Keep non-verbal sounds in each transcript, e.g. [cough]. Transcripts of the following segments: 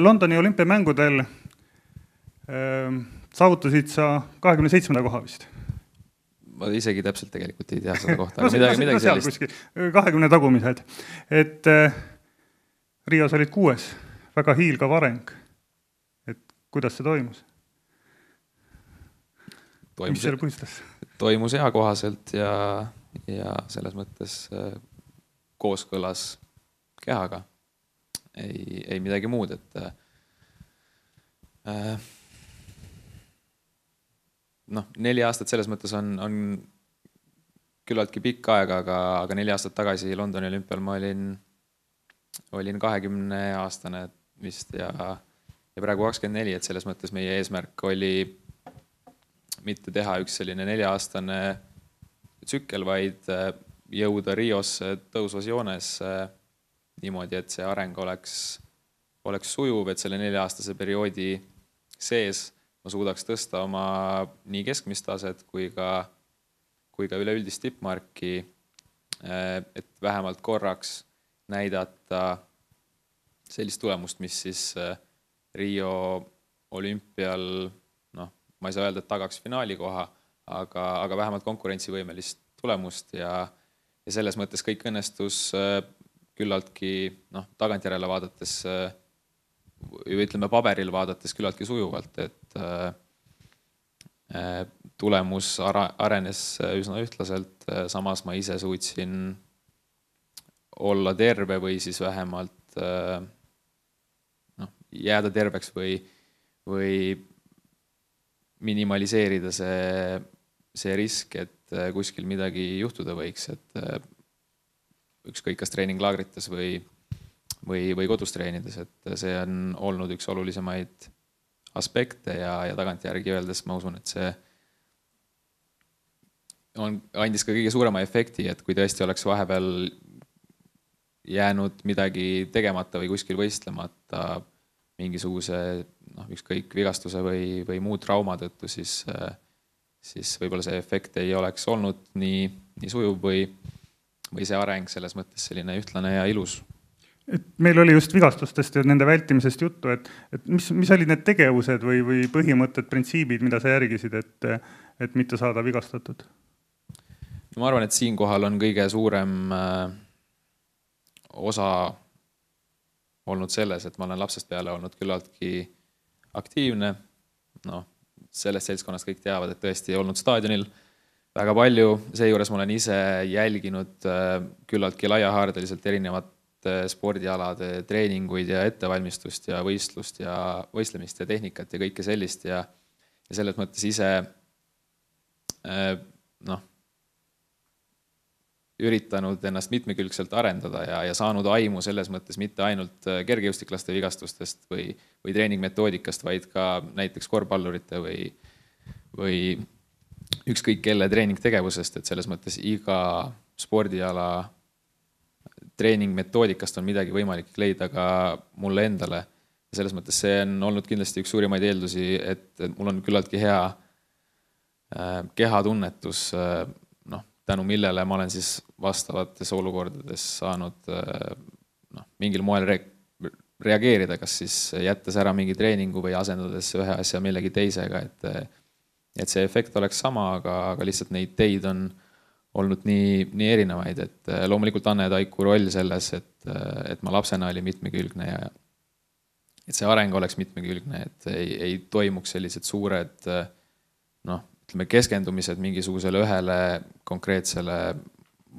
Londoni olümpiamängudel saavutasid sa kahekümne seitsmenda koha vist ma isegi täpselt tegelikult ei tea seda kohta, aga midagi, midagi no sellist. kahekümne tagumised, et äh, Rios olid kuues, väga hiilgav areng. et kuidas see toimus? toimus, mis selle põhjustas? toimus eakohaselt ja, ja selles mõttes äh, kooskõlas kehaga. Ei, ei midagi muud, et äh, noh, neli aastat selles mõttes on, on küllaltki pikk aeg, aga, aga neli aastat tagasi Londoni olümpial ma olin, olin kahekümne aastane vist ja, ja praegu kakskümmend neli, et selles mõttes meie eesmärk oli mitte teha üks selline nelja-aastane tsükkel, vaid äh, jõuda Riosse tõusvas joones äh, niimoodi, et see areng oleks, oleks sujuv, et selle nelja-aastase perioodi sees ma suudaks tõsta oma nii keskmist taset kui ka, kui ka üleüldist tippmarki, eh, et vähemalt korraks näidata sellist tulemust, mis siis eh, Rio olümpial noh, ma ei saa öelda, et tagaks finaalikoha, aga, aga vähemalt konkurentsivõimelist tulemust ja, ja selles mõttes kõik õnnestus eh, küllaltki noh, tagantjärele vaadates või ütleme, paberil vaadates küllaltki sujuvalt, et äh, äh, tulemus ara-, arenes üsna ühtlaselt, äh, samas ma ise suutsin olla terve või siis vähemalt noh, jääda terveks või, või minimaliseerida see, see risk, et kuskil midagi juhtuda võiks, et ükskõik, kas treeninglaagrites või või, või kodus treenides, et see on olnud üks olulisemaid aspekte ja, ja tagantjärgi öeldes ma usun, et see on, andis ka kõige suurema efekti, et kui tõesti oleks vahepeal jäänud midagi tegemata või kuskil võistlemata mingisuguse noh, ükskõik vigastuse või, või muu trauma tõttu, siis, siis võib-olla see efekt ei oleks olnud nii, nii sujuv või, või see areng selles mõttes selline ühtlane ja ilus et meil oli just vigastustest ja nende vältimisest juttu, et, et mis, mis olid need tegevused või, või põhimõtted, printsiibid, mida sa järgisid, et, et mitte saada vigastatud? ma arvan, et siinkohal on kõige suurem äh, osa olnud selles, et ma olen lapsest peale olnud küllaltki aktiivne. noh, sellest seltskonnast kõik teavad, et tõesti olnud staadionil väga palju, seejuures ma olen ise jälginud äh, küllaltki laiahaardeliselt erinevat Eh, spordialade treeninguid ja ettevalmistust ja võistlust ja võistlemist ja tehnikat ja kõike sellist ja, ja selles mõttes ise eh, noh, üritanud ennast mitmekülgselt arendada ja, ja saanud aimu selles mõttes mitte ainult kergejõustiklaste vigastustest või, või treeningmetoodikast, vaid ka näiteks korvpallurite või, või ükskõik kelle treeningtegevusest, et selles mõttes iga spordiala treeningmetoodikast on midagi võimalik leida ka mulle endale. selles mõttes see on olnud kindlasti üks suurimaid eeldusi, et, et mul on küllaltki hea äh, kehatunnetus äh,, noh, tänu millele ma olen siis vastavates olukordades saanud äh, noh, mingil moel re reageerida, kas siis jättes ära mingi treeningu või asendades ühe asja millegi teisega, et et see efekt oleks sama, aga, aga lihtsalt neid teid on olnud nii, nii erinevaid, et äh, loomulikult Anne Taiku roll selles, et, äh, et ma lapsena olin mitmekülgne ja et see areng oleks mitmekülgne, et ei, ei toimuks sellised suured äh, noh, ütleme keskendumised mingisugusele ühele konkreetsele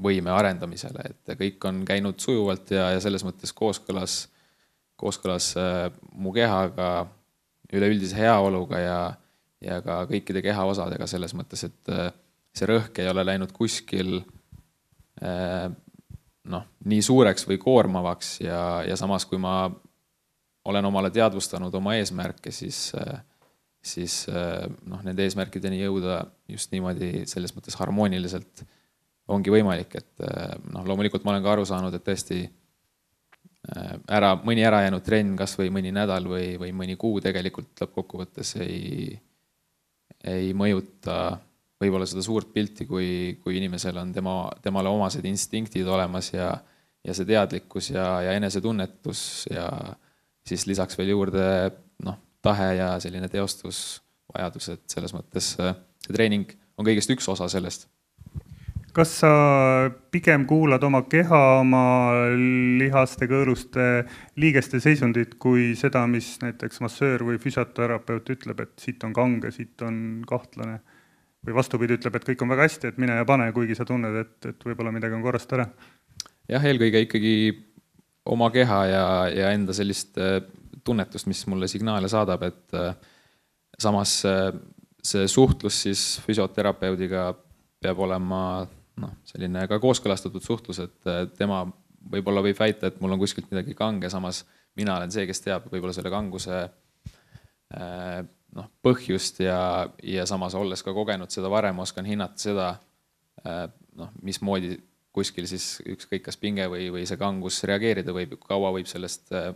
võime arendamisele, et kõik on käinud sujuvalt ja, ja selles mõttes kooskõlas, kooskõlas mu kehaga, üleüldise heaoluga ja, ja ka kõikide kehaosadega selles mõttes, et see rõhk ei ole läinud kuskil eh, noh, nii suureks või koormavaks ja, ja samas, kui ma olen omale teadvustanud oma eesmärke, siis, eh, siis noh, nende eesmärkideni jõuda just niimoodi selles mõttes harmooniliselt ongi võimalik, et noh, loomulikult ma olen ka aru saanud, et tõesti ära, mõni ära jäänud trenn, kas või mõni nädal või, või mõni kuu tegelikult lõppkokkuvõttes ei, ei mõjuta võib-olla seda suurt pilti, kui, kui inimesel on tema, temale omased instinktid olemas ja, ja see teadlikkus ja, ja enesetunnetus ja, siis lisaks veel juurde noh, tahe ja selline teostusvajadus, et selles mõttes see treening on kõigest üks osa sellest kas sa pigem kuulad oma keha, oma lihaste, kõõluste, liigeste seisundit, kui seda, mis näiteks massöör või füsioterapeut ütleb, et siit on kange, siit on kahtlane? või vastupidi, ütleb, et kõik on väga hästi, et mine ja pane, kuigi sa tunned, et, et võib-olla midagi on korrast ära? jah, eelkõige ikkagi oma keha ja, ja enda sellist äh, tunnetust, mis mulle signaale saadab, et äh, samas äh, see suhtlus siis füsioterapeudiga peab olema noh, selline ka kooskõlastatud suhtlus, et tema võib-olla võib väita, et mul on kuskilt midagi kange, samas mina olen see, kes teab võib-olla selle kanguse äh, noh, põhjust ja, ja samas olles ka kogenud seda varem, oskan hinnata seda äh, noh, mismoodi kuskil siis ükskõik kas pinge või, või see kangus reageerida võib, kaua võib sellest äh,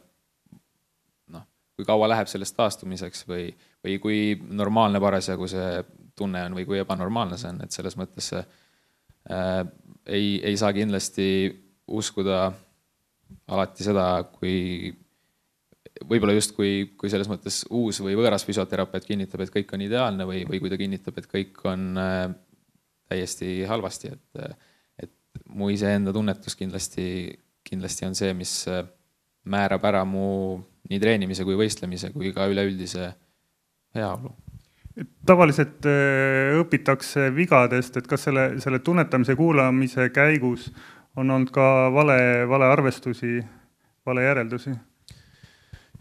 noh, kui kaua läheb sellest taastumiseks või, või kui normaalne parasjagu see tunne on või kui ebanormaalne see on, et selles mõttes see äh, ei, ei saa kindlasti uskuda alati seda, kui võib-olla just kui, selles mõttes uus või võõras füsioterapeut kinnitab, et kõik on ideaalne või, või kui ta kinnitab, et kõik on äh, täiesti halvasti, et, et mu iseenda tunnetus kindlasti, kindlasti on see, mis äh, määrab ära mu nii treenimise kui võistlemise kui ka üleüldise heaolu tavaliselt äh, õpitakse vigadest, et kas selle, selle tunnetamise, kuulamise käigus on olnud ka vale, valearvestusi, vale järeldusi?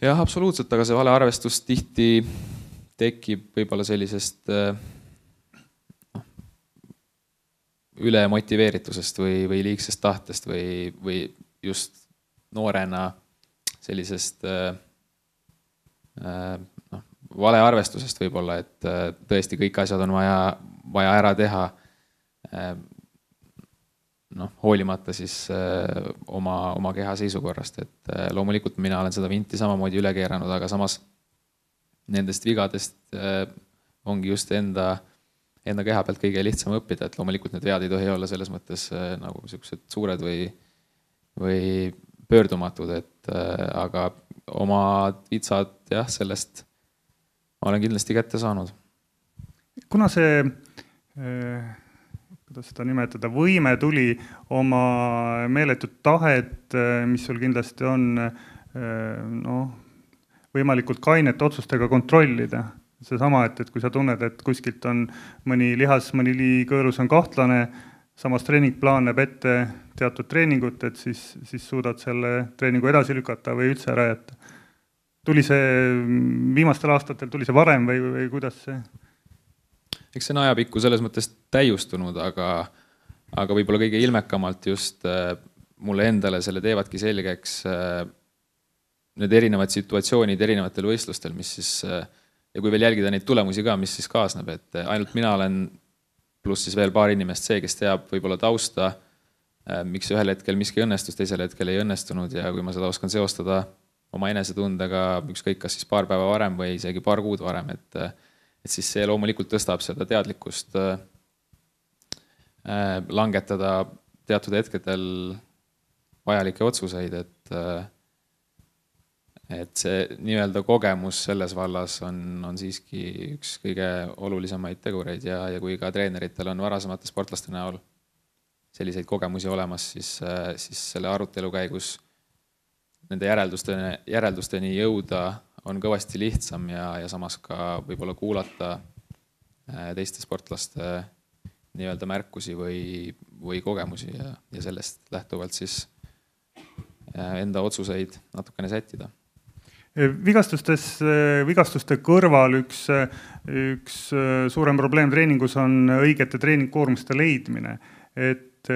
jah, absoluutselt, aga see valearvestus tihti tekib võib-olla sellisest äh, noh, ülemotiveeritusest või, või liigsest tahtest või, või just noorena sellisest äh, noh, valearvestusest võib-olla, et äh, tõesti kõik asjad on vaja, vaja ära teha. Äh, noh, hoolimata siis äh, oma, oma keha seisukorrast, et loomulikult mina olen seda vinti samamoodi üle keeranud, aga samas nendest vigadest ongi just enda, enda keha pealt kõige lihtsam õppida, et loomulikult need vead ei tohi olla selles mõttes nagu siuksed suured või, või pöördumatud, et aga oma vitsad jah, sellest ma olen kindlasti kätte saanud. kuna see eh, kuidas seda nimetada, võime tuli oma meeletut tahet, eh, mis sul kindlasti on eh, noh, võimalikult kainete otsustega kontrollida. seesama, et, et kui sa tunned, et kuskilt on mõni lihas, mõni kõõlus on kahtlane, samas treeningplaan näeb ette teatud treeningut, et siis, siis suudad selle treeningu edasi lükata või üldse ära jätta tuli see viimastel aastatel, tuli see varem või, või kuidas see? eks see on ajapikku selles mõttes täiustunud, aga, aga võib-olla kõige ilmekamalt just äh, mulle endale selle teevadki selgeks äh, need erinevad situatsioonid erinevatel võistlustel, mis siis äh, ja kui veel jälgida neid tulemusi ka, mis siis kaasneb, et ainult mina olen, pluss siis veel paar inimest see, kes teab võib-olla tausta, miks ühel hetkel miski õnnestus, teisel hetkel ei õnnestunud ja kui ma seda oskan seostada oma enesetundega ükskõik, kas siis paar päeva varem või isegi paar kuud varem, et et siis see loomulikult tõstab seda teadlikkust äh, langetada teatud hetkedel vajalikke otsuseid, et äh, et see nii-öelda kogemus selles vallas on, on siiski üks kõige olulisemaid tegureid ja, ja kui ka treeneritel on varasemate sportlaste näol selliseid kogemusi olemas, siis, äh, siis selle arutelu käigus nende järeldusteni, järeldusteni jõuda on kõvasti lihtsam ja, ja samas ka võib-olla kuulata äh, teiste sportlaste nii-öelda märkusi või, või kogemusi ja, ja sellest lähtuvalt siis äh, enda otsuseid natukene sättida vigastustes, vigastuste kõrval üks, üks suurem probleem treeningus on õigete treeningkoormuste leidmine. et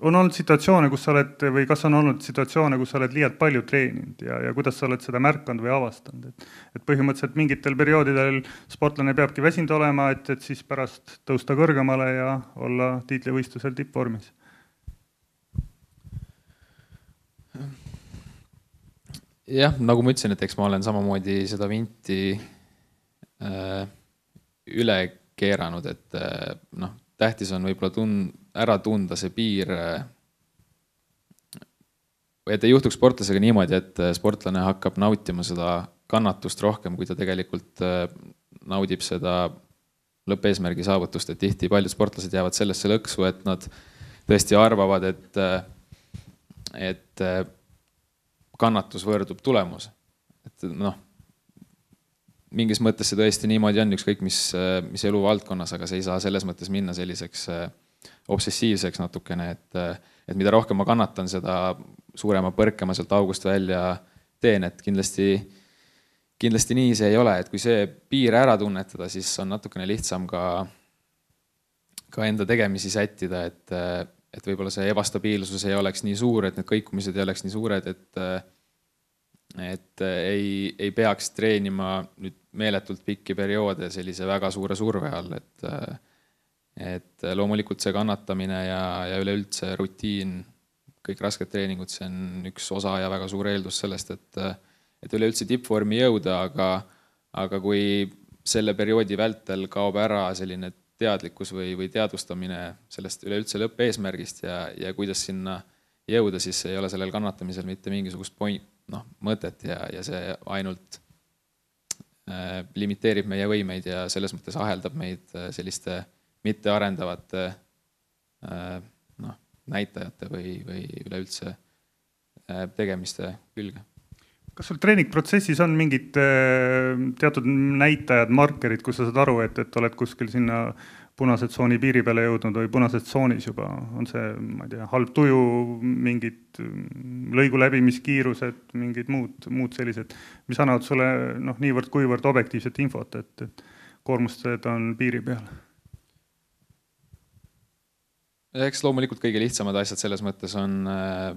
on olnud situatsioone, kus sa oled või kas on olnud situatsioone, kus sa oled liialt palju treeninud ja, ja kuidas sa oled seda märganud või avastanud, et et põhimõtteliselt mingitel perioodidel sportlane peabki väsinud olema, et, et siis pärast tõusta kõrgemale ja olla tiitlivõistlusel tippvormis. jah, nagu ma ütlesin, et eks ma olen samamoodi seda vinti äh, üle keeranud, et äh, noh, tähtis on võib-olla tun-, ära tunda see piir, et ei juhtuks sportlasega niimoodi, et sportlane hakkab nautima seda kannatust rohkem, kui ta tegelikult naudib seda lõppeesmärgi saavutust, et tihti paljud sportlased jäävad sellesse lõksu, et nad tõesti arvavad, et, et kannatus võrdub tulemus. et noh, mingis mõttes see tõesti niimoodi on, ükskõik mis, mis eluvaldkonnas, aga see ei saa selles mõttes minna selliseks obsessiivseks natukene, et, et mida rohkem ma kannatan, seda suurema põrke ma sealt august välja teen, et kindlasti kindlasti nii see ei ole, et kui see piir ära tunnetada, siis on natukene lihtsam ka, ka enda tegemisi sättida, et, et võib-olla see ebastabiilsus ei oleks nii suur, et need kõikumised ei oleks nii suured, et et ei, ei peaks treenima nüüd meeletult pikki perioode sellise väga suure surve all, et et loomulikult see kannatamine ja, ja üleüldse rutiin, kõik rasked treeningud, see on üks osa ja väga suur eeldus sellest, et et üleüldse tippvormi jõuda, aga, aga kui selle perioodi vältel kaob ära selline teadlikkus või, või teadvustamine sellest üleüldse lõppeesmärgist ja, ja kuidas sinna jõuda, siis ei ole sellel kannatamisel mitte mingisugust point, noh, mõtet ja, ja see ainult äh, limiteerib meie võimeid ja selles mõttes aheldab meid äh, selliste mittearendavate äh, noh, näitajate või, või üleüldse äh, tegemiste külge kas sul treeningprotsessis on mingid äh, teatud näitajad, markerid, kus sa saad aru, et, et oled kuskil sinna punase tsooni piiri peale jõudnud või punases tsoonis juba, on see, ma ei tea, halb tuju, mingid mm, lõigu läbimiskiirused, mingid muud, muud sellised, mis annavad sulle noh, niivõrd-kuivõrd objektiivset infot, et, et koormused on piiri peal? Eks loomulikult kõige lihtsamad asjad selles mõttes on äh,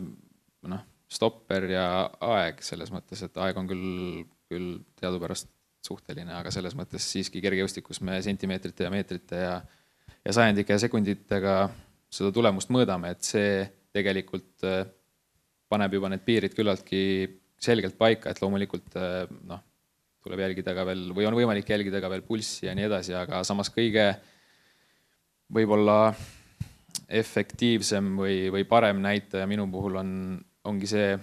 noh stopper ja aeg selles mõttes, et aeg on küll, küll teadupärast suhteline, aga selles mõttes siiski kergejõustikus me sentimeetrite ja meetrite ja, ja sajandike ja sekunditega seda tulemust mõõdame, et see tegelikult äh, paneb juba need piirid küllaltki selgelt paika, et loomulikult äh, noh, tuleb jälgida ka veel või on võimalik jälgida ka veel pulssi ja nii edasi, aga samas kõige võib-olla efektiivsem või, või parem näitaja minu puhul on ongi see,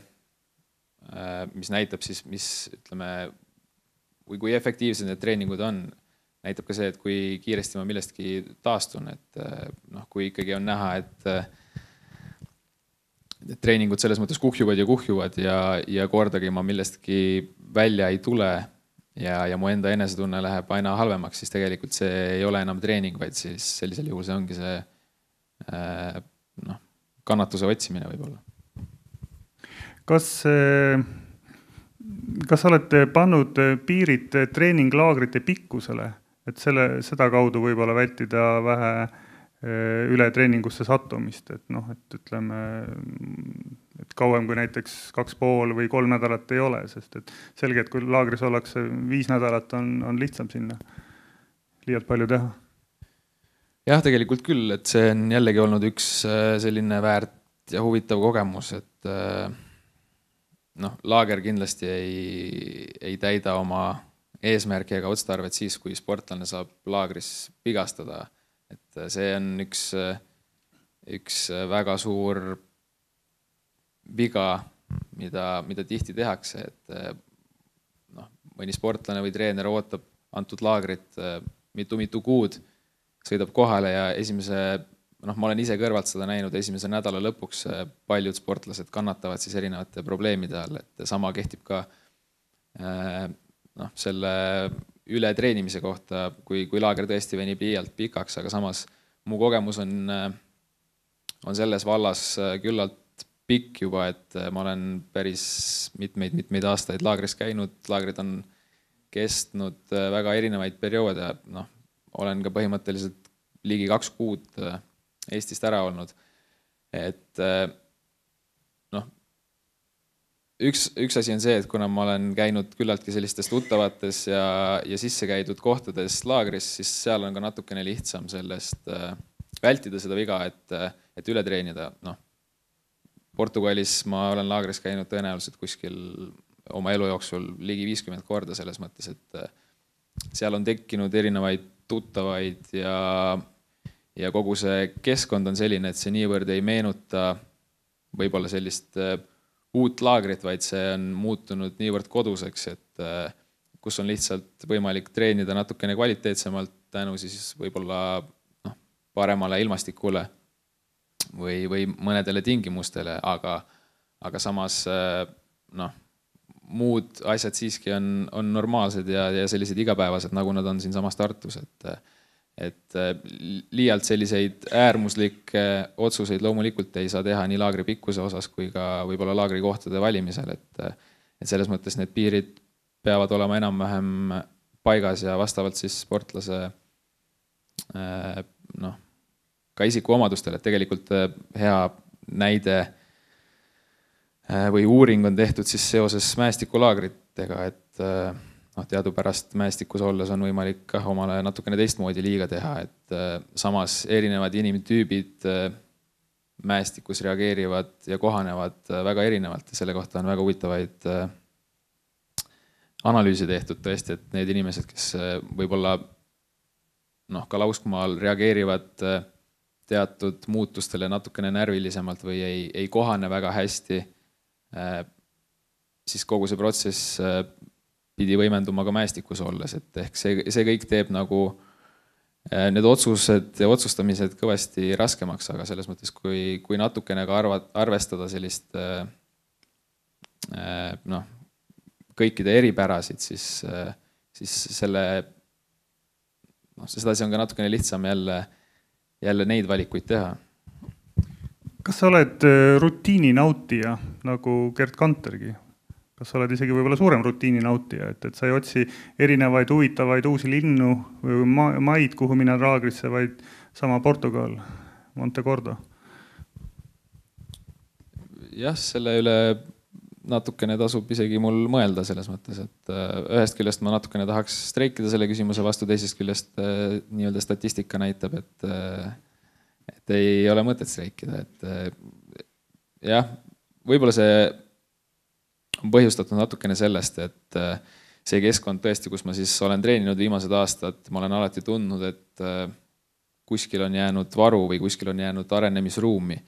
äh, mis näitab siis, mis ütleme, või kui efektiivsed need treeningud on, näitab ka see, et kui kiiresti ma millestki taastun, et äh, noh, kui ikkagi on näha, et et treeningud selles mõttes kuhjuvad ja kuhjuvad ja, ja kordagi ma millestki välja ei tule ja, ja mu enda enesetunne läheb aina halvemaks, siis tegelikult see ei ole enam treening, vaid siis sellisel juhul see ongi see äh, noh, kannatuse otsimine võib-olla kas, kas olete pannud piirid treeninglaagrite pikkusele, et selle, sedakaudu võib-olla vältida vähe eh, üle treeningusse sattumist, et noh, et ütleme, et kauem kui näiteks kaks pool või kolm nädalat ei ole, sest et selge, et kui laagris ollakse viis nädalat, on, on lihtsam sinna liialt palju teha. Jah, tegelikult küll, et see on jällegi olnud üks eh, selline väärt ja huvitav kogemus, et äh, noh, laager kindlasti ei, ei täida oma eesmärki ega otstarvet siis, kui sportlane saab laagris vigastada. et see on üks, üks väga suur viga, mida, mida tihti tehakse, et noh, mõni sportlane või treener ootab antud laagrit mitu-mitu kuud, sõidab kohale ja esimese noh, ma olen ise kõrvalt seda näinud, esimese nädala lõpuks äh, paljud sportlased kannatavad siis erinevate probleemide all, et sama kehtib ka äh, noh, selle ületreenimise kohta, kui, kui laager tõesti venib liialt pikaks, aga samas mu kogemus on, äh, on selles vallas küllalt pikk juba, et ma olen päris mitmeid-mitmeid aastaid laagris käinud, laagrid on kestnud väga erinevaid perioode, noh, olen ka põhimõtteliselt ligi kaks kuud Eestist ära olnud. et äh, noh, üks, üks asi on see, et kuna ma olen käinud küllaltki sellistes tuttavates ja, ja sisse käidud kohtades laagris, siis seal on ka natukene lihtsam sellest äh, vältida seda viga, et, et üle treenida, noh. Portugalis ma olen laagris käinud tõenäoliselt kuskil oma elu jooksul ligi viiskümmend korda selles mõttes, et äh, seal on tekkinud erinevaid tuttavaid ja ja kogu see keskkond on selline, et see niivõrd ei meenuta võib-olla sellist äh, uut laagrit, vaid see on muutunud niivõrd koduseks, et kus on lihtsalt võimalik treenida natukene kvaliteetsemalt tänu siis võib-olla noh, paremale ilmastikule või, või mõnedele tingimustele, aga, aga samas noh, muud asjad siiski on, on normaalsed ja, ja sellised igapäevased, nagu nad on siinsamas Tartus, et et liialt selliseid äärmuslikke otsuseid loomulikult ei saa teha nii laagri pikkuse osas kui ka võib-olla laagrikohtade valimisel, et et selles mõttes need piirid peavad olema enam-vähem paigas ja vastavalt siis sportlase noh, ka isikuomadustele, et tegelikult hea näide Äh, või uuring on tehtud siis seoses mäestikulaagritega, et äh, noh, teadupärast mäestikus olles on võimalik kah omale natukene teistmoodi liiga teha, et äh, samas erinevad inimtüübid mäestikus reageerivad ja kohanevad väga erinevalt ja selle kohta on väga huvitavaid analüüse tehtud tõesti, et need inimesed, kes võib-olla noh, ka lauskmaal reageerivad teatud muutustele natukene närvilisemalt või ei, ei kohane väga hästi Äh, siis kogu see protsess äh, pidi võimenduma ka mäestikus olles, et ehk see, see kõik teeb nagu äh, need otsused ja otsustamised kõvasti raskemaks, aga selles mõttes, kui, kui natukene ka arva, arvestada sellist noh, kõikide eripärasid, siis, siis selle noh, sedasi on ka natukene lihtsam jälle, jälle neid valikuid teha. Kas sa oled äh, rutiini nautija nagu Gerd Kantergi? kas sa oled isegi võib-olla suurem rutiini nautija, et, et sa ei otsi erinevaid huvitavaid uusi linnu või ma maid, kuhu minna laagrisse, vaid sama Portugal, Montecordo? jah, selle üle natukene tasub isegi mul mõelda selles mõttes, et äh, ühest küljest ma natukene tahaks streikida selle küsimuse vastu, teisest küljest äh, nii-öelda statistika näitab, et et ei ole mõtet streikida, et jah, võib-olla see on põhjustatud natukene sellest, et eh, see keskkond tõesti, kus ma siis olen treeninud viimased aastad, ma olen alati tundnud, et eh, kuskil on jäänud varu või kuskil on jäänud arenemisruumi.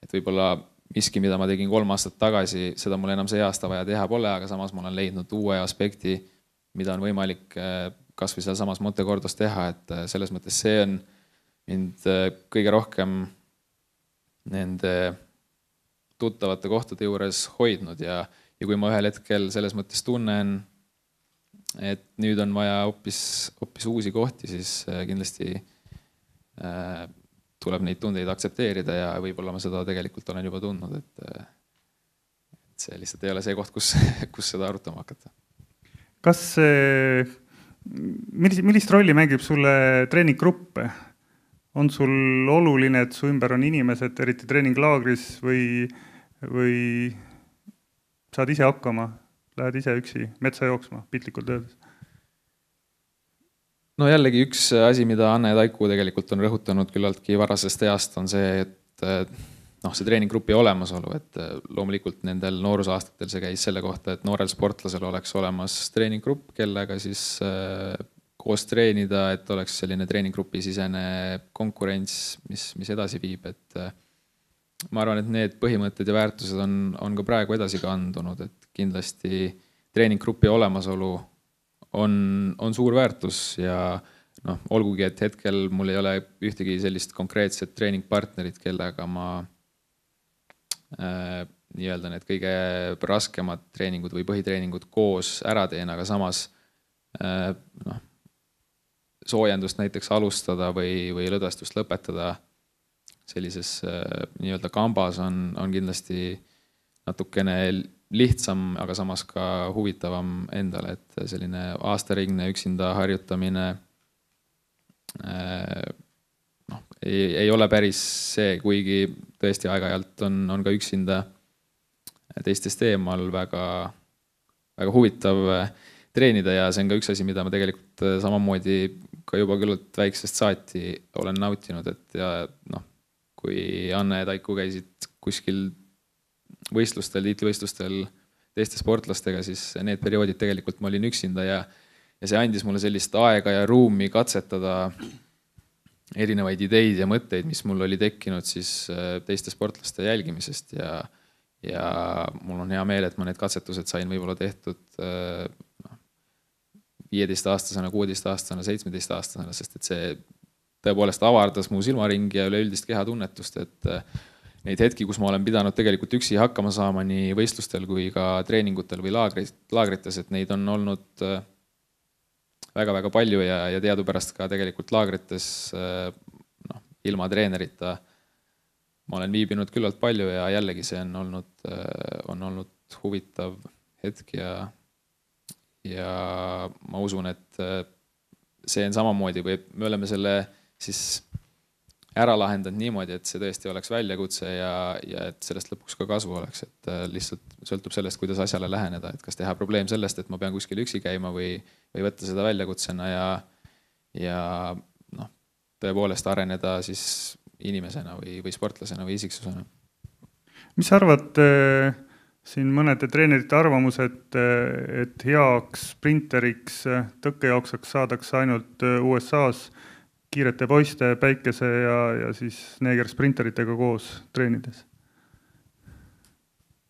et võib-olla miski, mida ma tegin kolm aastat tagasi, seda mul enam see aasta vaja teha pole, aga samas ma olen leidnud uue aspekti, mida on võimalik kasvõi sealsamas Montecordos teha, et selles mõttes see on mind äh, kõige rohkem nende tuttavate kohtade juures hoidnud ja, ja kui ma ühel hetkel selles mõttes tunnen, et nüüd on vaja hoopis, hoopis uusi kohti, siis äh, kindlasti äh, tuleb neid tundeid aktsepteerida ja võib-olla ma seda tegelikult olen juba tundnud, et, äh, et see lihtsalt ei ole see koht, kus, [laughs] kus seda arutama hakata. kas see, millist, millist rolli mängib sulle treeninggrupp? on sul oluline, et su ümber on inimesed, eriti treeninglaagris või, või saad ise hakkama, lähed ise üksi metsa jooksma, piltlikult öeldes? no jällegi üks asi, mida Anne Taiku tegelikult on rõhutanud küllaltki varasest east, on see, et noh, see treeninggrupi olemasolu, et loomulikult nendel noorusaastatel see käis selle kohta, et noorel sportlasel oleks olemas treeninggrupp, kellega siis koos treenida, et oleks selline treeninggrupi sisene konkurents, mis, mis edasi viib, et äh, ma arvan, et need põhimõtted ja väärtused on, on ka praegu edasi kandunud, et kindlasti treeninggrupi olemasolu on, on suur väärtus ja noh, olgugi, et hetkel mul ei ole ühtegi sellist konkreetset treeningpartnerit, kellega ma äh, nii-öelda need kõige raskemad treeningud või põhitreeningud koos ära teen, aga samas äh, noh, soojendust näiteks alustada või, või lõdvestust lõpetada sellises äh, nii-öelda kambas on, on kindlasti natukene lihtsam, aga samas ka huvitavam endale, et selline aastaringne üksinda harjutamine äh, noh, ei, ei ole päris see, kuigi tõesti aeg-ajalt on, on ka üksinda teistest eemal väga, väga huvitav äh, treenida ja see on ka üks asi, mida ma tegelikult samamoodi ka juba küllalt väiksest saati olen nautinud, et ja noh, kui Anne ja Taiku käisid kuskil võistlustel, tiitlivõistlustel teiste sportlastega, siis need perioodid tegelikult ma olin üksinda ja, ja see andis mulle sellist aega ja ruumi katsetada erinevaid ideid ja mõtteid, mis mul oli tekkinud siis äh, teiste sportlaste jälgimisest ja, ja mul on hea meel, et ma need katsetused sain võib-olla tehtud noh, viieteistaastasena, kuueteistaastasena, seitsmeteistaastasena, sest et see tõepoolest avardas mu silmaringi ja üleüldist kehatunnetust, et neid hetki, kus ma olen pidanud tegelikult üksi hakkama saama nii võistlustel kui ka treeningutel või laagris, laagrites, et neid on olnud väga-väga palju ja, ja teadupärast ka tegelikult laagrites noh, ilma treenerita ma olen viibinud küllalt palju ja jällegi see on olnud, on olnud huvitav hetk ja, ja ma usun, et see on samamoodi või me oleme selle siis ära lahendanud niimoodi, et see tõesti oleks väljakutse ja, ja et sellest lõpuks ka kasu oleks, et lihtsalt sõltub sellest, kuidas asjale läheneda, et kas teha probleem sellest, et ma pean kuskil üksi käima või, või võtta seda väljakutsena ja, ja noh, tõepoolest areneda siis inimesena või, või sportlasena või isiksusena. mis sa arvad äh, siin mõnede treenerite arvamus, et, et heaks sprinteriks, tõkkejooksjaks saadakse ainult USA-s kiirete poiste, päikese ja, ja siis neegersprinteritega koos treenides?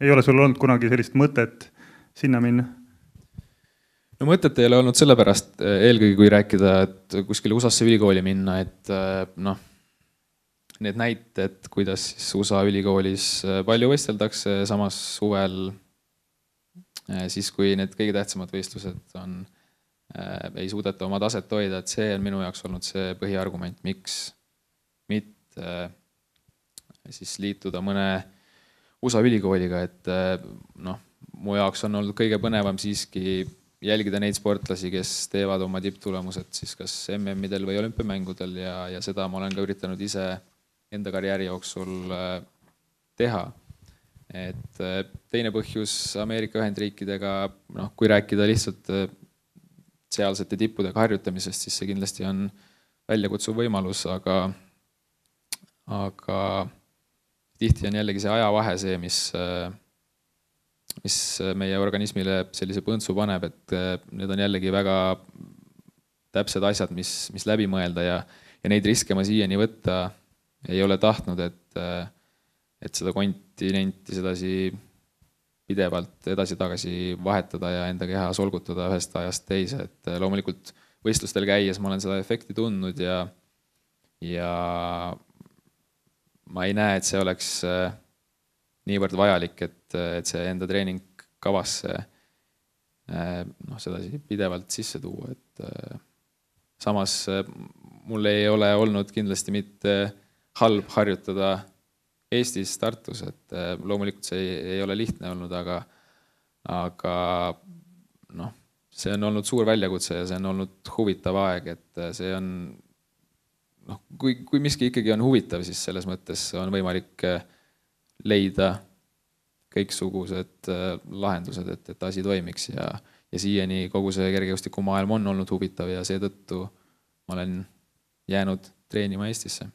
ei ole sul olnud kunagi sellist mõtet sinna minna? no mõtet ei ole olnud sellepärast eelkõige, kui rääkida, et kuskile USA-sse ülikooli minna, et noh need näited, kuidas siis USA ülikoolis äh, palju võisteldakse, samas suvel siis, kui need kõige tähtsamad võistlused on, ei suudeta oma taset hoida, et see on minu jaoks olnud see põhiargument, miks mitte siis liituda mõne USA ülikooliga, et noh, mu jaoks on olnud kõige põnevam siiski jälgida neid sportlasi, kes teevad oma tipptulemused siis kas MM-idel või olümpiamängudel ja, ja seda ma olen ka üritanud ise enda karjääri jooksul äh, teha. et äh, teine põhjus Ameerika Ühendriikidega, noh, kui rääkida lihtsalt äh, sealsete tippudega harjutamisest, siis see kindlasti on väljakutsuv võimalus, aga, aga tihti on jällegi see ajavahe see, mis, mis meie organismile sellise põntsu paneb, et need on jällegi väga täpsed asjad, mis, mis läbi mõelda ja, ja neid riske ma siiani võtta ei ole tahtnud, et, et seda kontinenti sedasi pidevalt edasi-tagasi vahetada ja enda keha solgutada ühest ajast teise, et loomulikult võistlustel käies ma olen seda efekti tundnud ja, ja ma ei näe, et see oleks äh, niivõrd vajalik, et, et see enda treeningkavasse äh, noh, sedasi pidevalt sisse tuua, et äh, samas mul ei ole olnud kindlasti mitte halb harjutada Eestis, Tartus, et äh, loomulikult see ei, ei ole lihtne olnud, aga, aga noh, see on olnud suur väljakutse ja see on olnud huvitav aeg, et äh, see on noh, kui, kui miski ikkagi on huvitav, siis selles mõttes on võimalik äh, leida kõiksugused lahendused, et, et asi toimiks ja, ja siiani kogu see kergejõustikumaailm on olnud huvitav ja seetõttu ma olen jäänud treenima Eestisse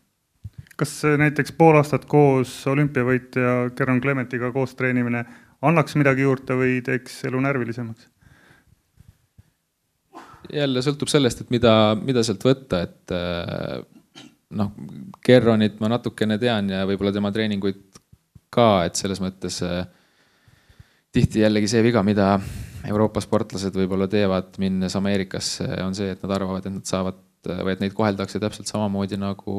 kas näiteks pool aastat koos olümpiavõitja Gerron Clementiga koos treenimine annaks midagi juurde või teeks elu närvilisemaks? jälle sõltub sellest, et mida, mida sealt võtta, et äh, noh, Gerronit ma natukene tean ja võib-olla tema treeninguid ka, et selles mõttes äh, tihti jällegi see viga, mida Euroopa sportlased võib-olla teevad, minnes Ameerikasse, on see, et nad arvavad, et nad saavad või et neid koheldakse täpselt samamoodi nagu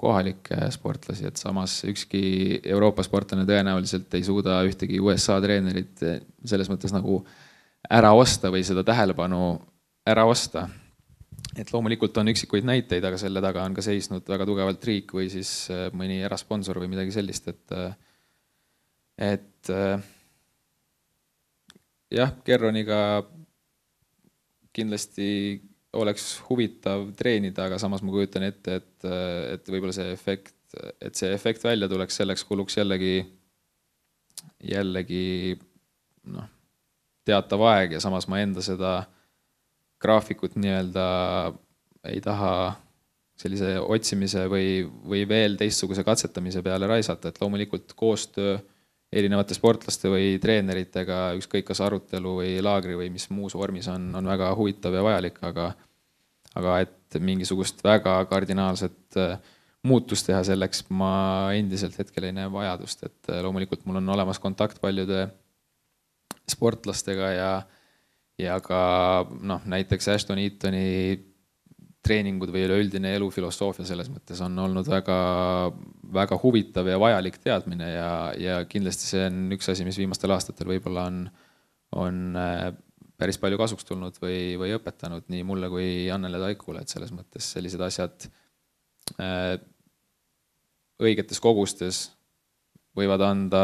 kohalikke sportlasi, et samas ükski Euroopa sportlane tõenäoliselt ei suuda ühtegi USA treenerit selles mõttes nagu ära osta või seda tähelepanu ära osta. et loomulikult on üksikuid näiteid, aga selle taga on ka seisnud väga tugevalt riik või siis äh, mõni erasponsor või midagi sellist, et, äh, et jah, Gerroniga kindlasti oleks huvitav treenida, aga samas ma kujutan ette, et, et võib-olla see efekt, et see efekt välja tuleks, selleks kuluks jällegi, jällegi noh, teatav aeg ja samas ma enda seda graafikut nii-öelda ei taha sellise otsimise või, või veel teistsuguse katsetamise peale raisata, et loomulikult koostöö erinevate sportlaste või treeneritega, ükskõik kas arutelu või laagri või mis muus vormis on, on väga huvitav ja vajalik, aga aga et mingisugust väga kardinaalset äh, muutust teha, selleks ma endiselt hetkel ei näe vajadust, et loomulikult mul on olemas kontakt paljude sportlastega ja, ja ka noh, näiteks Ashton Eatoni treeningud või üleüldine elufilosoofia selles mõttes on olnud väga, väga huvitav ja vajalik teadmine ja, ja kindlasti see on üks asi, mis viimastel aastatel võib-olla on, on äh, päris palju kasuks tulnud või, või õpetanud nii mulle kui Annele Taikule, et selles mõttes sellised asjad äh, õigetes kogustes võivad anda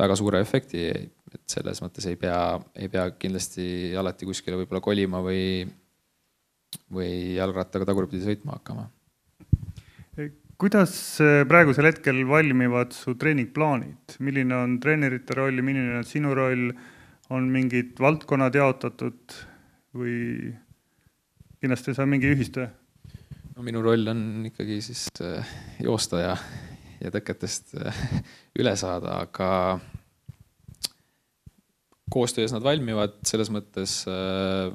väga suure efekti, et selles mõttes ei pea, ei pea kindlasti alati kuskile võib-olla kolima või, või jalgrattaga tagurpidi sõitma hakkama. kuidas äh, praegusel hetkel valmivad su treeningplaanid, milline on treenerite roll milline on sinu roll? On mingid valdkonnad jaotatud või kindlasti sa mingi ühistöö? no minu roll on ikkagi siis äh, joosta ja, ja tõketest äh, üle saada, aga koostöös nad valmivad, selles mõttes äh,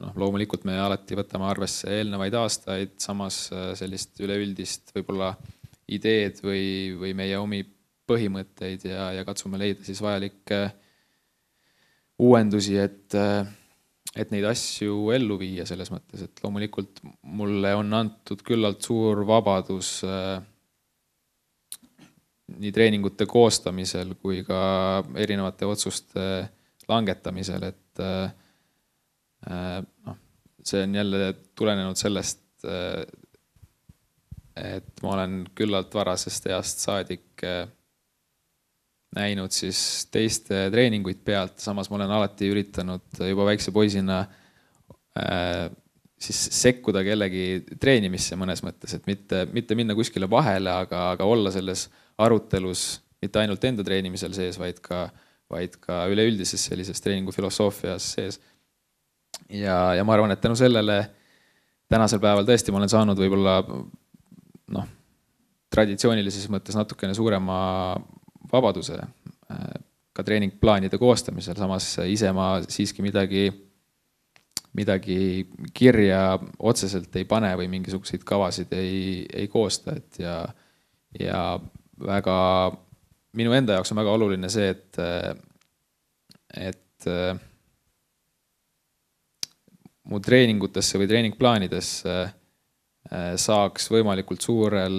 noh, loomulikult me alati võtame arvesse eelnevaid aastaid, samas sellist üleüldist võib-olla ideed või, või meie omi põhimõtteid ja, ja katsume leida siis vajalikke uuendusi, et, et neid asju ellu viia selles mõttes, et loomulikult mulle on antud küllalt suur vabadus äh, nii treeningute koostamisel kui ka erinevate otsuste langetamisel, et äh, äh, noh, see on jälle tulenenud sellest, et ma olen küllalt varasest east saadik näinud siis teiste treeninguid pealt, samas ma olen alati üritanud juba väikse poisina äh, siis sekkuda kellegi treenimisse mõnes mõttes, et mitte, mitte minna kuskile vahele, aga, aga olla selles arutelus mitte ainult enda treenimisel sees, vaid ka, vaid ka üleüldises sellises treeningufilosoofias sees. ja, ja ma arvan, et tänu sellele tänasel päeval tõesti ma olen saanud võib-olla noh, traditsioonilises mõttes natukene suurema vabaduse äh, ka treeningplaanide koostamisel, samas ise ma siiski midagi, midagi kirja otseselt ei pane või mingisuguseid kavasid ei, ei koosta, et ja, ja väga, minu enda jaoks on väga oluline see, et, et mu treeningutesse või treeningplaanidesse saaks võimalikult suurel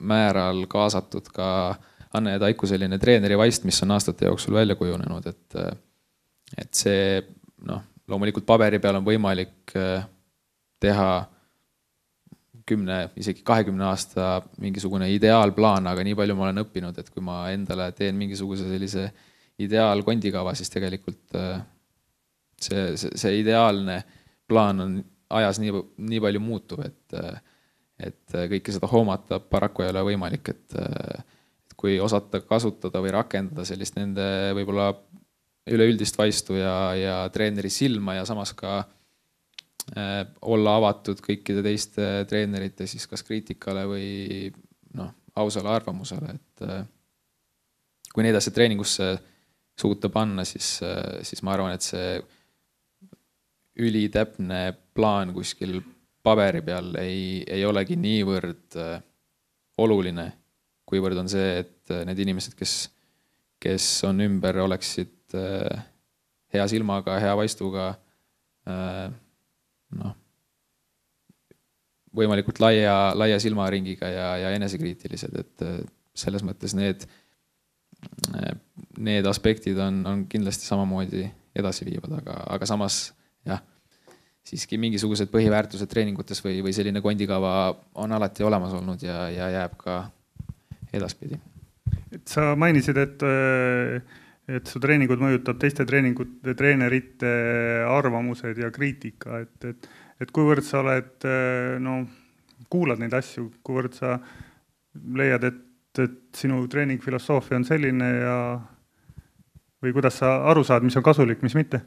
määral kaasatud ka äh, Anne Taiku selline treeneri vaist, mis on aastate jooksul välja kujunenud, et, et see noh, loomulikult paberi peal on võimalik eh, teha kümne, isegi kahekümne aasta mingisugune ideaalplaan, aga nii palju ma olen õppinud, et kui ma endale teen mingisuguse sellise ideaalkondikava, siis tegelikult eh, see, see, see ideaalne plaan on ajas nii, nii palju muutuv, et, et kõike seda hoomata paraku ei ole võimalik, et kui osata kasutada või rakendada sellist nende võib-olla üleüldist vaistu ja, ja treeneri silma ja samas ka äh, olla avatud kõikide teiste treenerite siis kas kriitikale või noh, ausale arvamusele, et äh, kui neid asju treeningusse suuta panna, siis äh,, siis ma arvan, et see ülitäpne plaan kuskil paberi peal ei, ei olegi niivõrd äh, oluline kuivõrd on see, et äh, need inimesed, kes, kes on ümber, oleksid äh, hea silmaga, hea vaistuga, äh, noh, võimalikult laia, laia silmaringiga ja, ja enesekriitilised, et selles mõttes need, need aspektid on, on kindlasti samamoodi edasiviivad, aga, aga samas jah, siiski mingisugused põhiväärtused treeningutes või, või selline kondikava on alati olemas olnud ja, ja jääb ka edaspidi. et sa mainisid, et, et su treeningud mõjutab teiste treeningute, treenerite arvamused ja kriitika, et, et, et kuivõrd sa oled, no kuulad neid asju, kuivõrd sa leiad, et, et sinu treeningfilosoofia on selline ja või kuidas sa aru saad, mis on kasulik, mis mitte?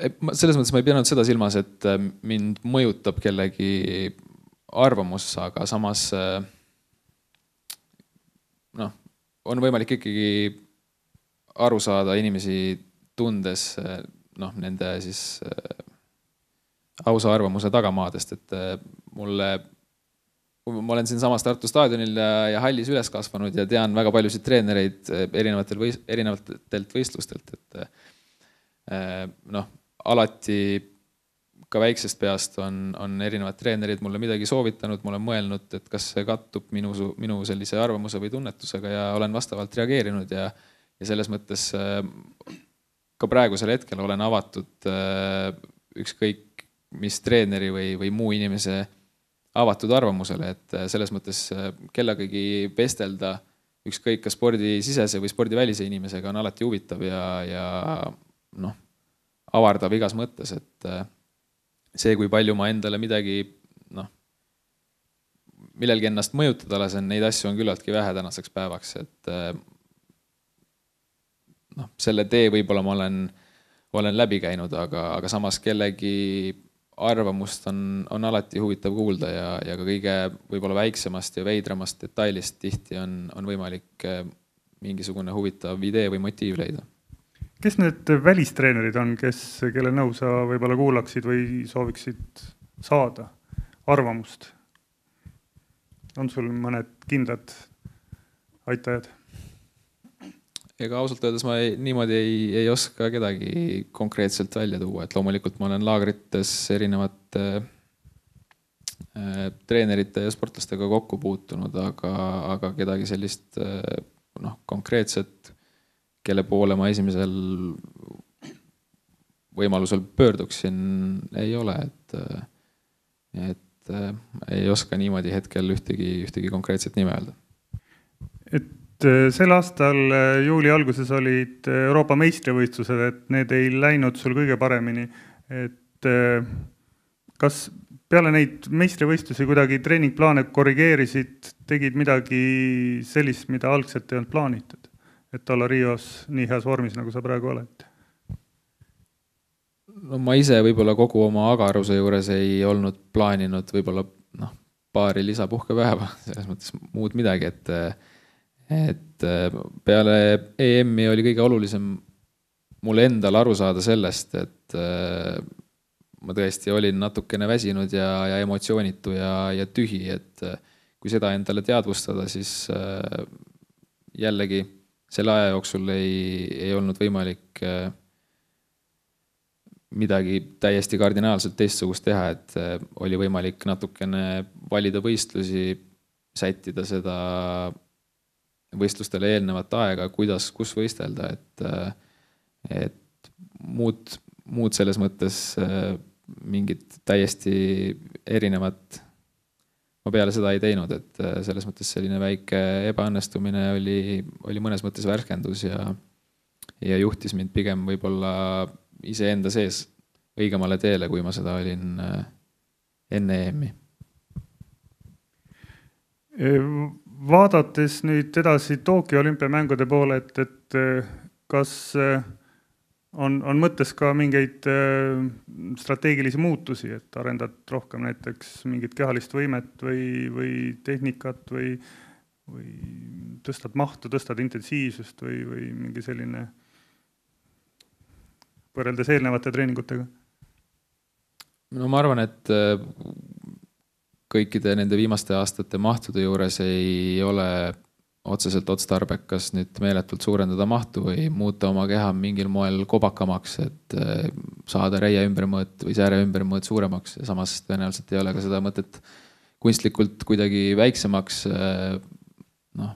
selles mõttes ma ei pidanud seda silmas, et mind mõjutab kellegi arvamus, aga samas äh, on võimalik ikkagi aru saada inimesi tundes noh, nende siis äh, ausa arvamuse tagamaadest, et äh, mulle ma olen siinsamas Tartu staadionil ja, ja hallis üles kasvanud ja tean väga paljusid treenereid erinevatel võis-, erinevatelt võistlustelt, et noh, alati ka väiksest peast on, on erinevad treenerid mulle midagi soovitanud, ma olen mõelnud, et kas see kattub minu, minu sellise arvamuse või tunnetusega ja olen vastavalt reageerinud ja, ja selles mõttes äh, ka praegusel hetkel olen avatud äh, ükskõik mis treeneri või, või muu inimese avatud arvamusele, et äh, selles mõttes kellegagi vestelda ükskõik kas spordisisese või spordivälise inimesega on alati huvitav ja, ja noh, avardav igas mõttes, et see, kui palju ma endale midagi noh, millelgi ennast mõjutada lasen, neid asju on küllaltki vähe tänaseks päevaks, et eh, noh, selle tee võib-olla ma olen, olen läbi käinud, aga, aga samas kellegi arvamust on, on alati huvitav kuulda ja, ja ka kõige võib-olla väiksemast ja veidramast detailist tihti on, on võimalik eh, mingisugune huvitav idee või motiiv leida kes need välistreenerid on, kes, kelle nõu sa võib-olla kuulaksid või sooviksid saada, arvamust? on sul mõned kindlad aitajad? ega ausalt öeldes ma ei, niimoodi ei, ei oska kedagi konkreetselt välja tuua, et loomulikult ma olen laagrites erinevate äh, treenerite ja sportlastega kokku puutunud, aga, aga kedagi sellist äh, noh, konkreetset kelle poole ma esimesel võimalusel pöörduksin, ei ole, et, et äh, ei oska niimoodi hetkel ühtegi, ühtegi konkreetset nime öelda. et äh, sel aastal äh, juuli alguses olid Euroopa meistrivõistlused, et need ei läinud sul kõige paremini, et kas peale neid meistrivõistlusi kuidagi treeningplaane korrigeerisid, tegid midagi sellist, mida algselt ei olnud plaanitud? Et olla Rios nii heas vormis, nagu sa praegu oled? no ma ise võib-olla kogu oma agaruse juures ei olnud plaaninud võib-olla noh, paari lisapuhkepäeva, [laughs] selles mõttes muud midagi, et et peale EM-i oli kõige olulisem mul endal aru saada sellest, et ma tõesti olin natukene väsinud ja, ja emotsioonitu ja, ja tühi, et kui seda endale teadvustada, siis jällegi selle aja jooksul ei, ei olnud võimalik äh, midagi täiesti kardinaalselt teistsugust teha, et äh, oli võimalik natukene valida võistlusi, sättida seda võistlustele eelnevat aega, kuidas, kus võistelda, et, äh, et muud, muud selles mõttes mingit täiesti erinevat ma peale seda ei teinud, et äh, selles mõttes selline väike ebaõnnestumine oli, oli mõnes mõttes värskendus ja, ja juhtis mind pigem võib-olla iseenda sees õigemale teele, kui ma seda olin äh, enne EM-i. vaadates nüüd edasi Tokyo olümpiamängude poole, et, et kas äh, on, on mõttes ka mingeid äh, strateegilisi muutusi, et arendad rohkem näiteks mingit kehalist võimet või, või tehnikat või, või tõstad mahtu, tõstad intensiivsust või, või mingi selline võrreldes eelnevate treeningutega? no ma arvan, et äh, kõikide nende viimaste aastate mahtude juures ei ole otseselt otstarbekas nüüd meeletult suurendada mahtu või muuta oma keha mingil moel kobakamaks, et eh, saada reie ümbermõõt või sääre ümbermõõt suuremaks ja samas tõenäoliselt ei ole ka seda mõtet kunstlikult kuidagi väiksemaks, eh, noh.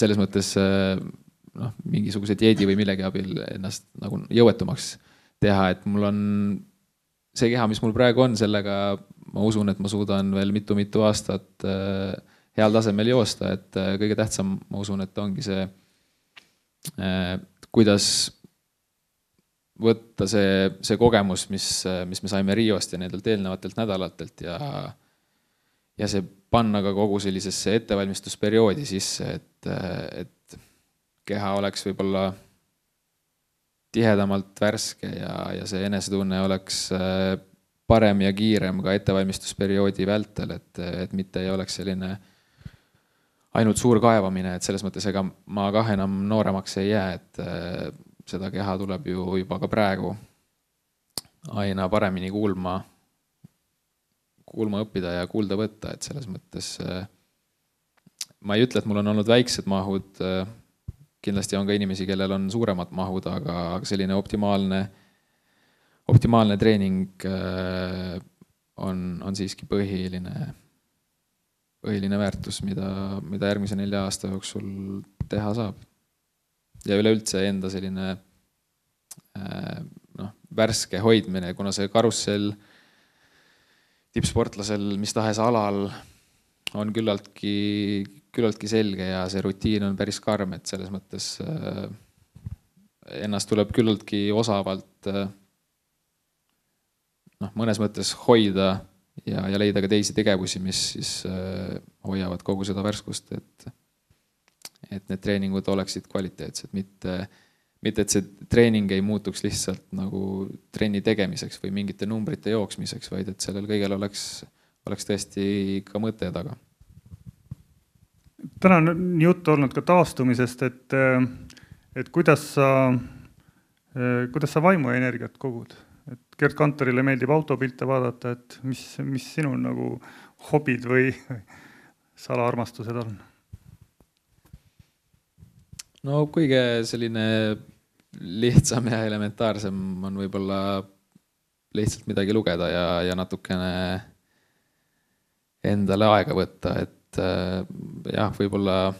selles mõttes eh, noh, mingisuguse dieedi või millegi abil ennast nagu jõuetumaks teha, et mul on see keha, mis mul praegu on, sellega ma usun, et ma suudan veel mitu-mitu aastat äh, heal tasemel joosta, et äh, kõige tähtsam, ma usun, et ongi see, äh, kuidas võtta see, see kogemus, mis, mis me saime Riost ja nendelt eelnevatelt nädalatelt ja ja see panna ka kogu sellisesse ettevalmistusperioodi sisse, et, et keha oleks võib-olla tihedamalt värske ja, ja see enesetunne oleks parem ja kiirem ka ettevalmistusperioodi vältel, et, et mitte ei oleks selline ainult suur kaevamine, et selles mõttes ega ma kah enam nooremaks ei jää, et äh, seda keha tuleb ju juba ka praegu aina paremini kuulma kuulma õppida ja kuulda võtta, et selles mõttes ma ei ütle, et mul on olnud väiksed mahud, kindlasti on ka inimesi, kellel on suuremad mahud, aga selline optimaalne, optimaalne treening on, on siiski põhiline, põhiline väärtus, mida, mida järgmise nelja aasta jooksul teha saab. ja üleüldse enda selline noh, värske hoidmine, kuna see karussell tippsportlasel mis tahes alal on küllaltki, küllaltki selge ja see rutiin on päris karm, et selles mõttes äh, ennast tuleb küllaltki osavalt äh, noh, mõnes mõttes hoida ja, ja leida ka teisi tegevusi, mis siis äh, hoiavad kogu seda värskust, et et need treeningud oleksid kvaliteetsed, mitte äh, mitte, et see treening ei muutuks lihtsalt nagu trenni tegemiseks või mingite numbrite jooksmiseks, vaid et sellel kõigel oleks, oleks tõesti ka mõte taga. täna on juttu olnud ka taastumisest, et, et kuidas sa, kuidas sa vaimuenergiat kogud, et Gerd Kantorile meeldib autopilte vaadata, et mis, mis sinu nagu hobid või [laughs] salaarmastused on? no kõige selline lihtsam ja elementaarsem on võib-olla lihtsalt midagi lugeda ja, ja natukene endale aega võtta, et äh, jah, võib-olla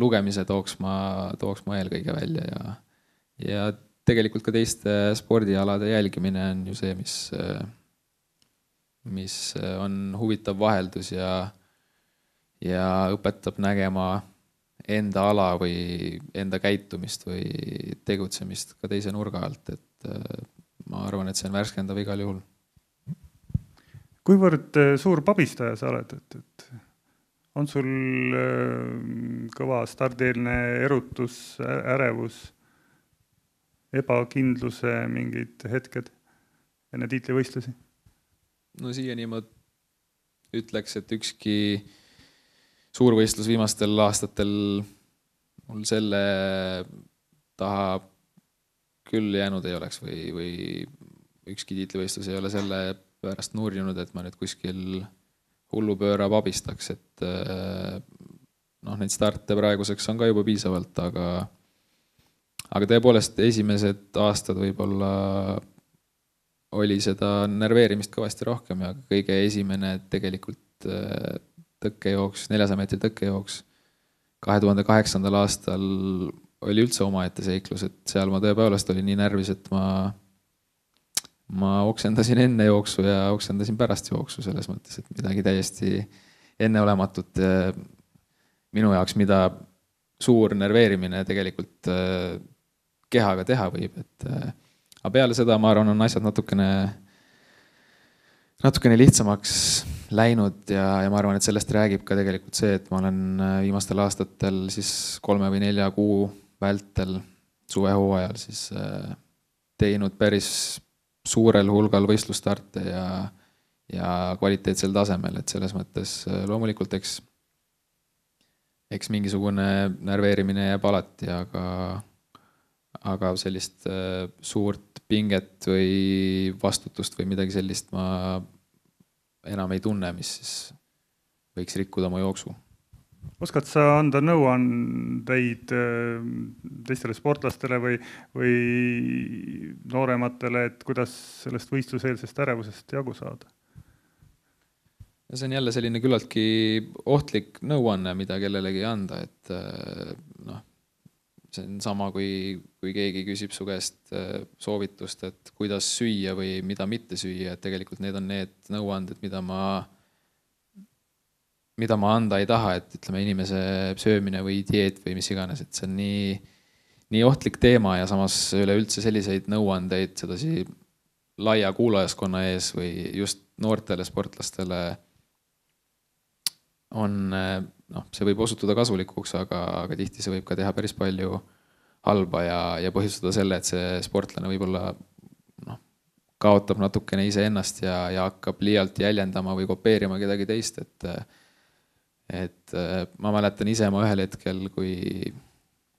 lugemise tooks ma, tooks ma eelkõige välja ja, ja tegelikult ka teiste spordialade jälgimine on ju see, mis, mis on huvitav vaheldus ja, ja õpetab nägema enda ala või enda käitumist või tegutsemist ka teise nurga alt, et äh, ma arvan, et see on värskendav igal juhul. kuivõrd äh, suur pabistaja sa oled, et, et on sul äh, kõva stardieelne erutus, ärevus, ebakindluse mingid hetked enne tiitlivõistlusi? no siiani ma ütleks, et ükski äh, suurvõistlus viimastel aastatel mul selle taha küll jäänud ei oleks või, või ükski tiitlivõistlus ei ole selle pärast nurjunud, et ma nüüd kuskil hullupööra abistaks, et eh, noh, neid starte praeguseks on ka juba piisavalt, aga aga tõepoolest, esimesed aastad võib-olla oli seda närveerimist kõvasti rohkem ja kõige esimene tegelikult eh, tõkkejooks, neljasaja meetri tõkkejooks kahe tuhande kaheksandal aastal oli üldse omaette seiklus, et seal ma tõepoolest olin nii närvis, et ma, ma oksendasin enne jooksu ja oksendasin pärast jooksu, selles mõttes, et midagi täiesti enneolematut minu jaoks, mida suur närveerimine tegelikult äh, kehaga teha võib, et äh, aga peale seda, ma arvan, on asjad natukene, natukene lihtsamaks läinud ja, ja ma arvan, et sellest räägib ka tegelikult see, et ma olen äh, viimastel aastatel siis kolme või nelja kuu vältel suvehooajal siis äh, teinud päris suurel hulgal võistlusstarte ja, ja kvaliteetsel tasemel, et selles mõttes loomulikult eks, eks mingisugune närveerimine jääb alati, aga, aga sellist suurt pinget või vastutust või midagi sellist ma enam ei tunne, mis siis võiks rikkuda mu jooksu. oskad sa anda nõuandeid äh, teistele sportlastele või, või noorematele, et kuidas sellest võistluseelsest ärevusest jagu saada? no see on jälle selline küllaltki ohtlik nõuanne, mida kellelegi anda, et äh, see on sama, kui, kui keegi küsib su käest äh, soovitust, et kuidas süüa või mida mitte süüa, et tegelikult need on need nõuanded, mida ma, mida ma anda ei taha, et ütleme, inimese söömine või dieet või mis iganes, et see on nii, nii ohtlik teema ja samas üleüldse selliseid nõuandeid sedasi laia kuulajaskonna ees või just noortele sportlastele on noh, see võib osutuda kasulikuks, aga, aga tihti see võib ka teha päris palju halba ja, ja põhjustada selle, et see sportlane võib-olla noh, kaotab natukene iseennast ja, ja hakkab liialt jäljendama või kopeerima kedagi teist, et et ma mäletan ise ma ühel hetkel, kui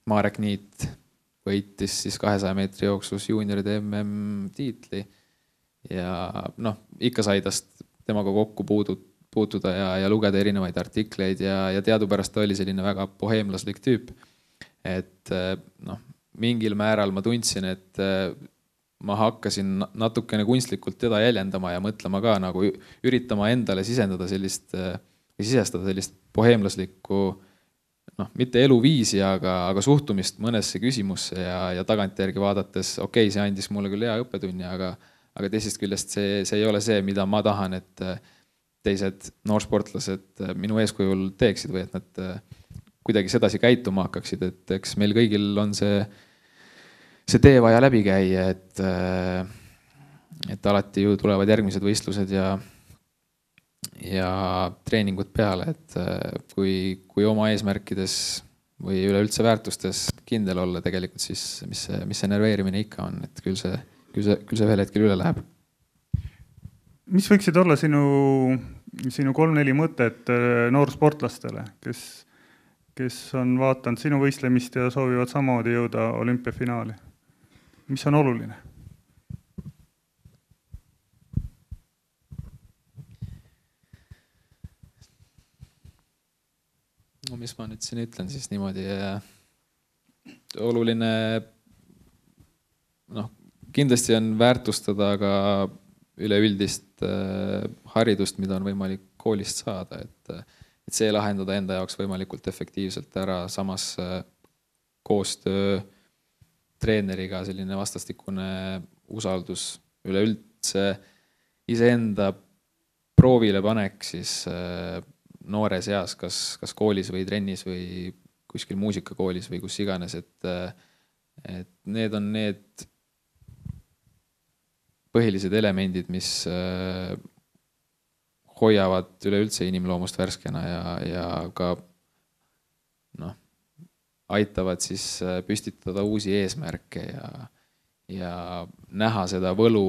Marek Niit võitis siis kahesaja meetri jooksus juunioride MM-tiitli ja noh, ikka sai tast temaga kokku puudu, puutuda ja, ja lugeda erinevaid artikleid ja, ja teadupärast ta oli selline väga boheemlaslik tüüp. et noh, mingil määral ma tundsin, et ma hakkasin natukene kunstlikult teda jäljendama ja mõtlema ka nagu üritama endale sisendada sellist või sisestada sellist boheemlaslikku noh, mitte eluviisi, aga, aga suhtumist mõnesse küsimusse ja, ja tagantjärgi vaadates, okei okay,, see andis mulle küll hea õppetunni, aga, aga teisest küljest see, see ei ole see, mida ma tahan, et teised noorsportlased minu eeskujul teeksid või et nad kuidagi sedasi käituma hakkaksid, et eks meil kõigil on see, see tee vaja läbi käia, et, et alati ju tulevad järgmised võistlused ja ja treeningud peale, et äh, kui, kui oma eesmärkides või üleüldse väärtustes kindel olla tegelikult, siis mis see, mis see nerveerimine ikka on, et küll see, küll see, küll see ühel hetkel üle läheb. mis võiksid olla sinu, sinu kolm-neli mõtet äh, noorsportlastele, kes, kes on vaadanud sinu võistlemist ja soovivad samamoodi jõuda olümpiafinaali? mis on oluline? no mis ma nüüd siin ütlen siis niimoodi äh,. oluline noh, kindlasti on väärtustada ka üleüldist äh, haridust, mida on võimalik koolist saada, et, et see lahendada enda jaoks võimalikult efektiivselt ära, samas äh, koostöö treeneriga, selline vastastikune usaldus, üleüldse iseenda proovile panek siis äh, noores eas, kas, kas koolis või trennis või kuskil muusikakoolis või kus iganes, et, et need on need põhilised elemendid, mis äh, hoiavad üleüldse inimloomust värskena ja, ja ka noh, aitavad siis äh, püstitada uusi eesmärke ja, ja näha seda võlu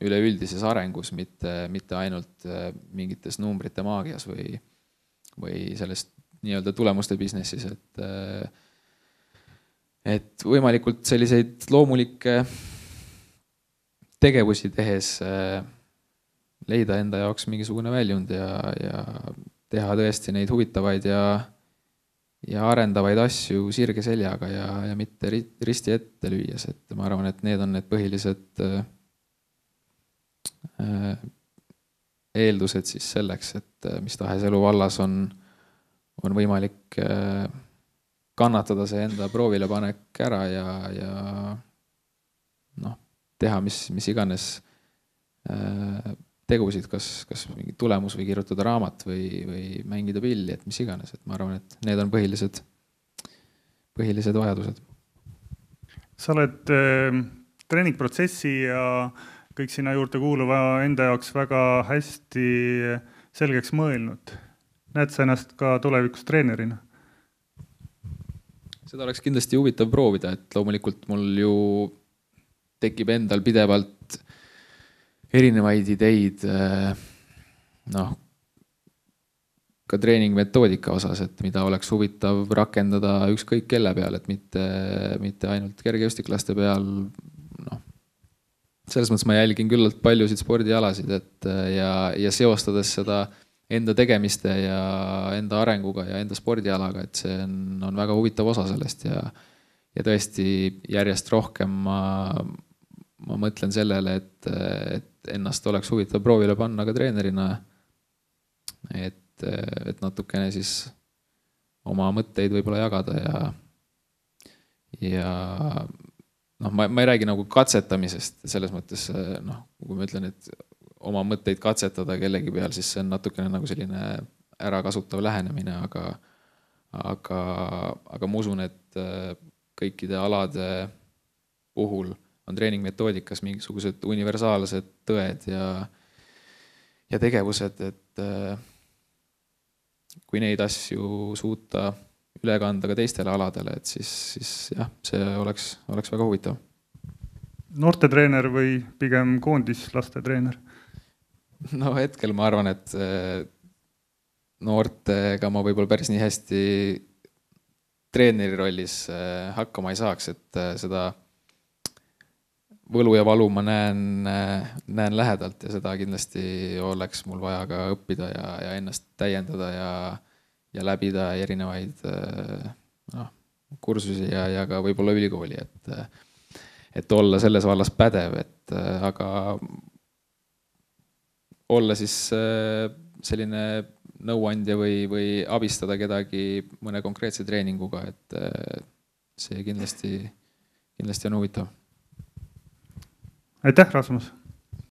üleüldises arengus, mitte, mitte ainult äh, mingites numbrite maagias või, või sellest nii-öelda tulemuste business'is, et et võimalikult selliseid loomulikke tegevusi tehes äh, leida enda jaoks mingisugune väljund ja, ja teha tõesti neid huvitavaid ja, ja arendavaid asju sirge seljaga ja, ja mitte risti ette lüües, et ma arvan, et need on need põhilised äh, eeldused siis selleks, et äh, mis tahes eluvallas on, on võimalik äh, kannatada see enda proovilepanek ära ja, ja teha mis, mis iganes äh, tegusid, kas, kas mingi tulemus või kirjutada raamat või, või mängida pilli, et mis iganes, et ma arvan, et need on põhilised, põhilised vajadused. sa oled äh, treeningprotsessi ja kõik sinna juurde kuuluva enda jaoks väga hästi selgeks mõelnud. näed sa ennast ka tulevikus treenerina? seda oleks kindlasti huvitav proovida, et loomulikult mul ju tekib endal pidevalt erinevaid ideid, eh, noh, ka treeningmetoodika osas, et mida oleks huvitav rakendada ükskõik kelle peal, et mitte, mitte ainult kergejõustiklaste peal, selles mõttes ma jälgin küllalt paljusid spordialasid, et äh, ja, ja seostades seda enda tegemiste ja enda arenguga ja enda spordialaga, et see on, on väga huvitav osa sellest ja ja tõesti järjest rohkem ma, ma mõtlen sellele, et, et ennast oleks huvitav proovile panna ka treenerina. et, et natukene siis oma mõtteid võib-olla jagada ja, ja noh, ma, ma ei räägi nagu katsetamisest selles mõttes noh, kui ma ütlen, et oma mõtteid katsetada kellegi peal, siis see on natukene nagu selline ärakasutav lähenemine, aga, aga, aga ma usun, et kõikide alade puhul on treeningmetoodikas mingisugused universaalsed tõed ja, ja tegevused, et äh, kui neid asju suuta üle kanda ka teistele aladele, et siis, siis jah, see oleks, oleks väga huvitav. noortetreener või pigem koondislaste treener? no hetkel ma arvan, et eh, noortega ma võib-olla päris nii hästi treeneri rollis eh, hakkama ei saaks, et seda võlu ja valu ma näen, näen lähedalt ja seda kindlasti oleks mul vaja ka õppida ja, ja ennast täiendada ja, ja läbida erinevaid noh, kursusi ja, ja ka võib-olla ülikooli, et, et olla selles vallas pädev, et aga olla siis selline nõuandja või, või abistada kedagi mõne konkreetse treeninguga, et see kindlasti, kindlasti on huvitav. Aitäh, Rasmus